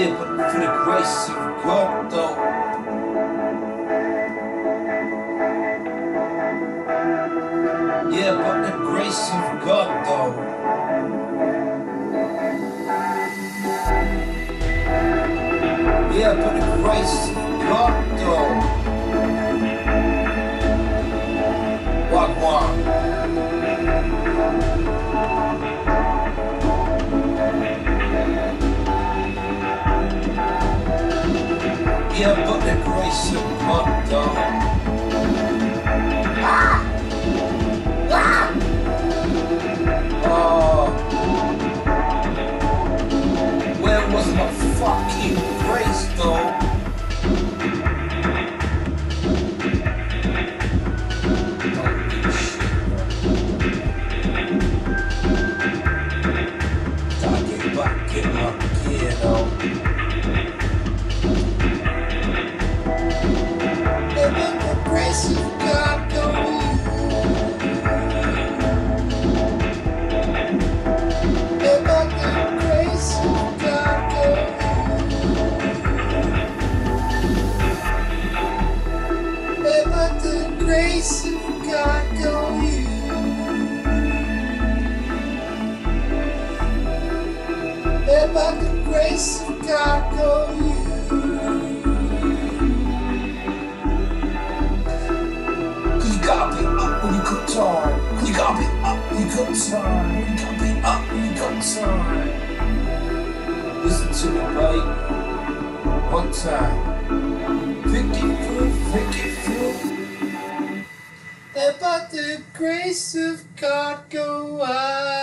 Yeah, but for the grace of God, though. Yeah, but the grace of God, though. Yeah, but the grace of God, though. God, though. When you gotta be up you got time. You gotta be up you got time. Listen to me, mate. One time. Think it through, think it through. Let but the grace of God go out.